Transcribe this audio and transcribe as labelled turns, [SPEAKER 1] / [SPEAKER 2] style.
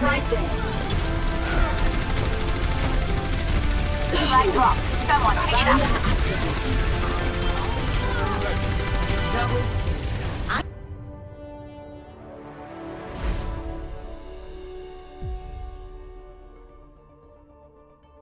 [SPEAKER 1] Right there.
[SPEAKER 2] Flag drop. Someone pick it up.